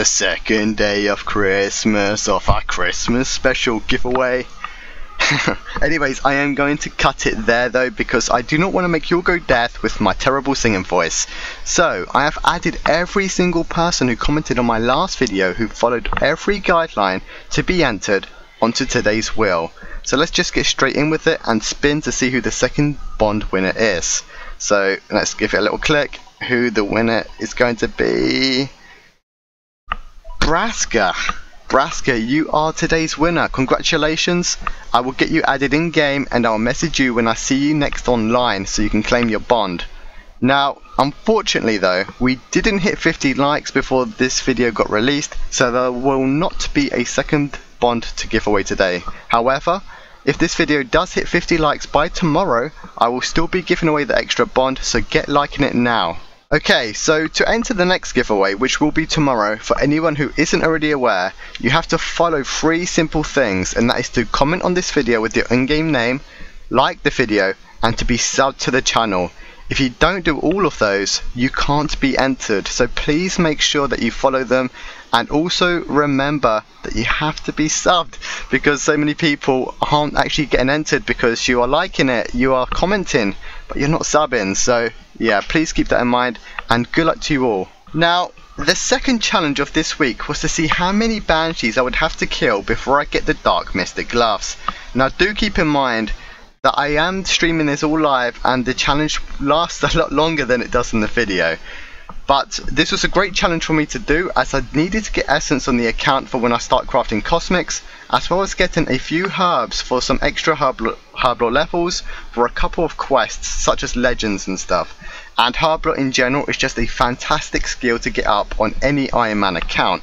the second day of Christmas of our Christmas special giveaway. Anyways, I am going to cut it there though because I do not want to make you all go deaf with my terrible singing voice. So, I have added every single person who commented on my last video who followed every guideline to be entered onto today's wheel. So let's just get straight in with it and spin to see who the second bond winner is. So let's give it a little click who the winner is going to be. Braska. Braska, you are today's winner. Congratulations. I will get you added in game and I'll message you when I see you next online so you can claim your bond. Now, unfortunately though, we didn't hit 50 likes before this video got released, so there will not be a second bond to give away today. However, if this video does hit 50 likes by tomorrow, I will still be giving away the extra bond, so get liking it now. Okay, so to enter the next giveaway, which will be tomorrow, for anyone who isn't already aware, you have to follow three simple things, and that is to comment on this video with your in-game name, like the video, and to be subbed to the channel. If you don't do all of those, you can't be entered, so please make sure that you follow them, and also remember that you have to be subbed, because so many people aren't actually getting entered because you are liking it, you are commenting, but you're not subbing, so yeah, please keep that in mind, and good luck to you all. Now, the second challenge of this week was to see how many banshees I would have to kill before I get the Dark Mystic gloves. Now, do keep in mind that I am streaming this all live, and the challenge lasts a lot longer than it does in the video. But this was a great challenge for me to do as I needed to get essence on the account for when I start crafting cosmics as well as getting a few herbs for some extra herb, herb levels for a couple of quests such as legends and stuff. And herb in general is just a fantastic skill to get up on any Iron Man account.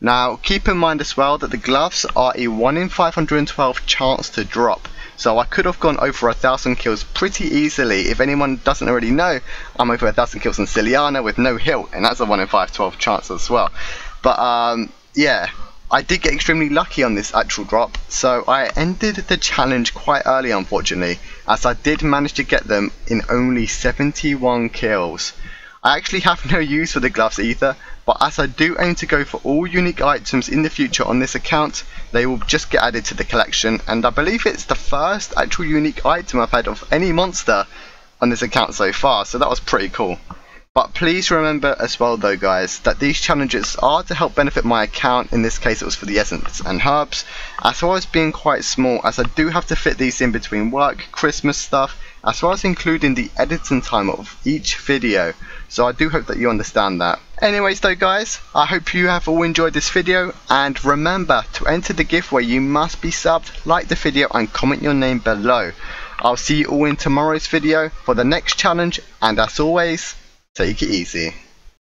Now keep in mind as well that the gloves are a 1 in 512 chance to drop so I could have gone over a thousand kills pretty easily. If anyone doesn't already know, I'm over a thousand kills in Zilyana with no hilt, and that's a 1 in 512 chance as well. But um, yeah, I did get extremely lucky on this actual drop, so I ended the challenge quite early unfortunately, as I did manage to get them in only 71 kills. I actually have no use for the gloves either, but as I do aim to go for all unique items in the future on this account, they will just get added to the collection, and I believe it's the first actual unique item I've had of any monster on this account so far, so that was pretty cool. But please remember as well though guys, that these challenges are to help benefit my account, in this case it was for the essence and herbs, as well as being quite small as I do have to fit these in between work, Christmas stuff, as well as including the editing time of each video, so I do hope that you understand that. Anyways though guys, I hope you have all enjoyed this video, and remember to enter the giveaway you must be subbed, like the video and comment your name below. I'll see you all in tomorrow's video for the next challenge, and as always, Take it easy.